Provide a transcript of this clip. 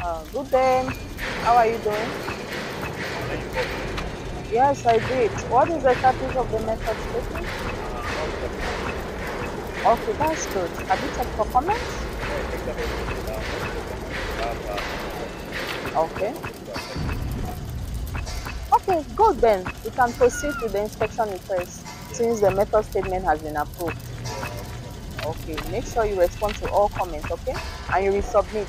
Uh, are you doing? Yes, I did. What is the status of the method statement? Okay, that's good. Have you checked for comments? Okay. Okay, good then. We can proceed with the inspection request since the method statement has been approved. Okay, make sure you respond to all comments, okay? And you will submit,